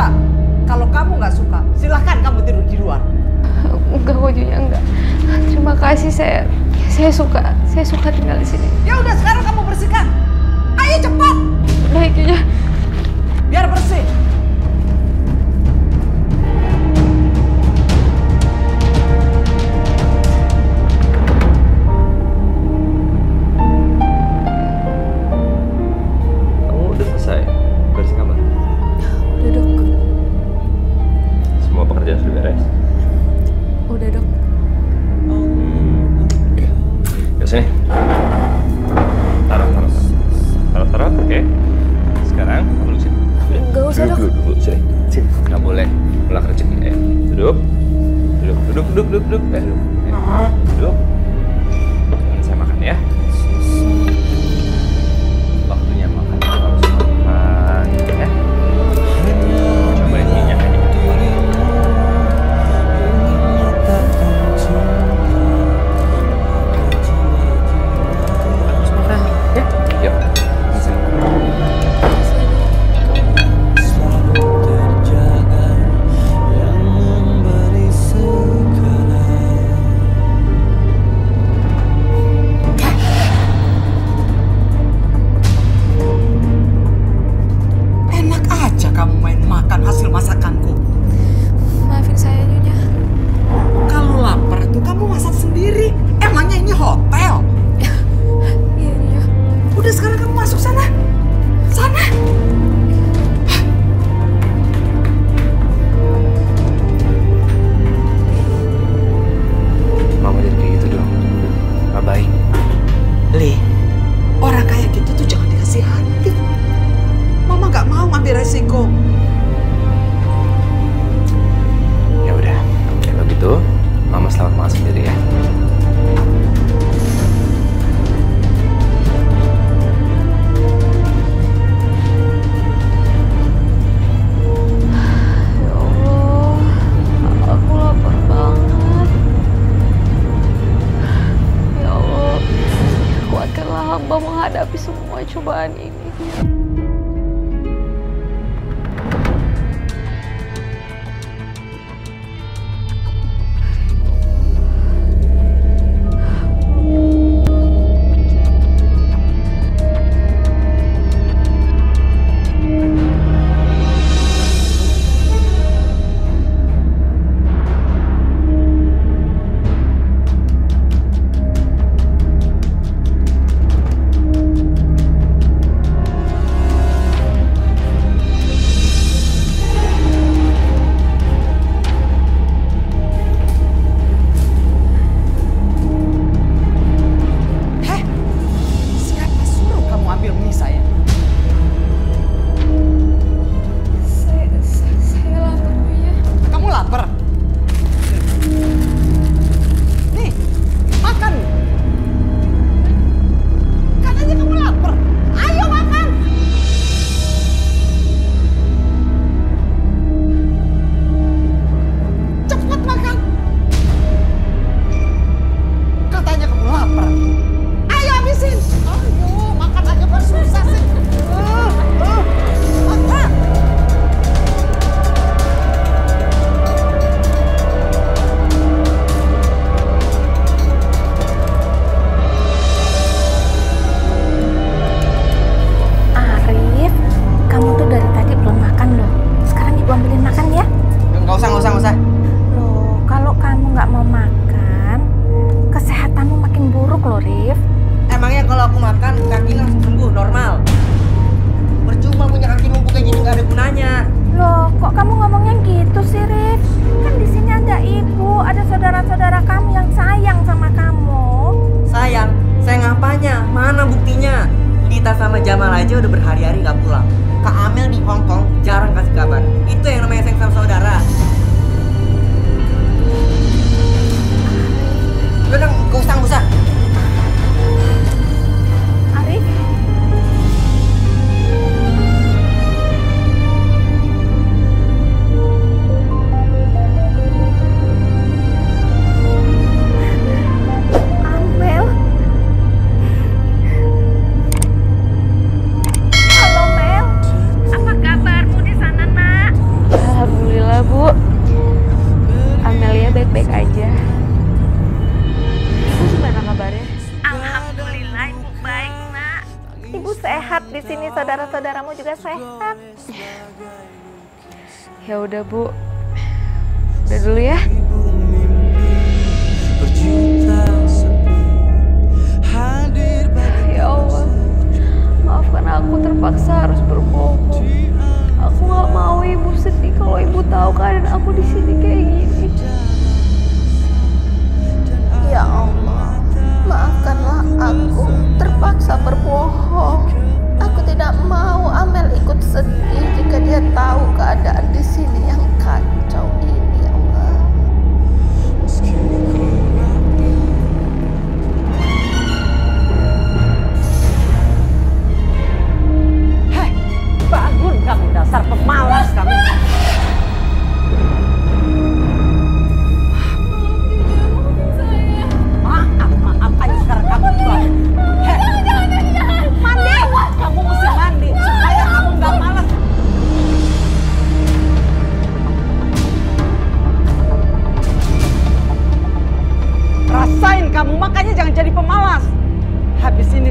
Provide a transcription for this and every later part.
suka. Kalau kamu nggak suka, silahkan kamu tidur di luar. Enggak kok Nyonya, enggak. Terima kasih saya saya suka saya suka tinggal di sini. Ya udah sekarang kamu bersihkan. Ayo cepat, Baik Nyonya. biar bersih. Kamu udah selesai bersih kamar? Udah dok. Semua pekerjaan sudah beres? Udah dok. Ya sini. Taruh, taruh, taruh. Taruh, taruh, oke. Sekarang duduk sini. Enggak usah dok. Duduk, duduk, sini. Sini. Nggak boleh melak rezeki. Eh, duduk. Duduk, duduk, duduk, duduk, duduk. Eh, duduk. Eh, duduk. Jangan saya makan ya. Menghadapi semua cobaan ini. semoga sehat. Ya udah Bu, udah dulu ya. ya. Allah, maafkan aku terpaksa harus berbohong. Aku nggak mau ibu sedih kalau ibu tahu keadaan aku di sini kayak gini. Ya Allah, maafkanlah aku. Ter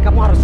kamu harus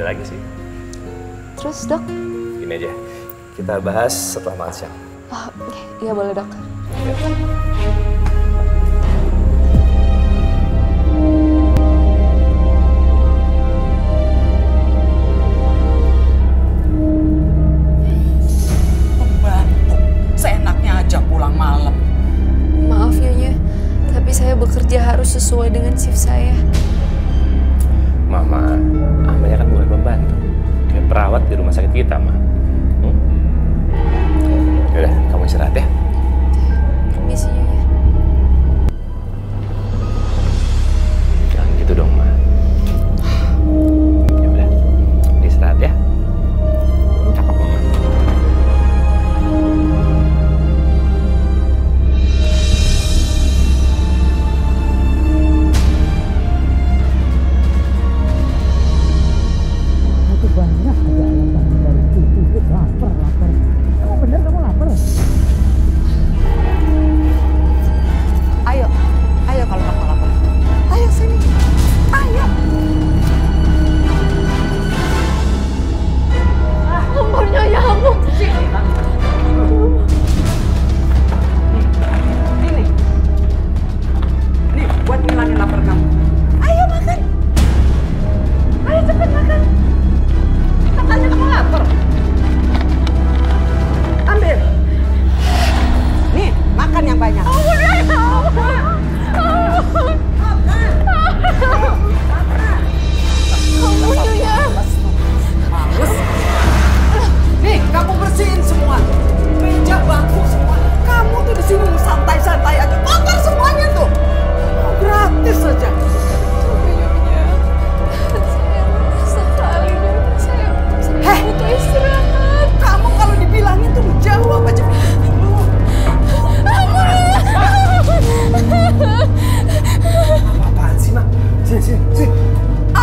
ada lagi sih. Terus dok? Gini aja, kita bahas setelah makan siang. Oh, iya boleh dok. Saya bekerja harus sesuai dengan shift saya mama Amanya kan boleh membantu. Kayak perawat di rumah sakit kita mah hmm? udah kamu istirahat ya. Permisi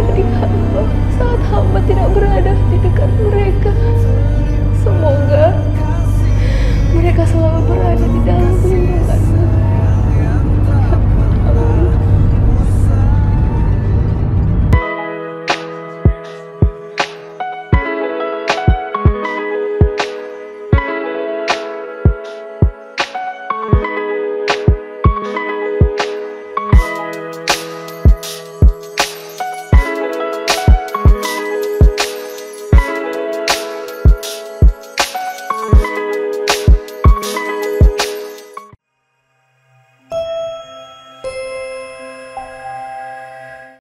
adik-adik hamba saat hamba tidak berada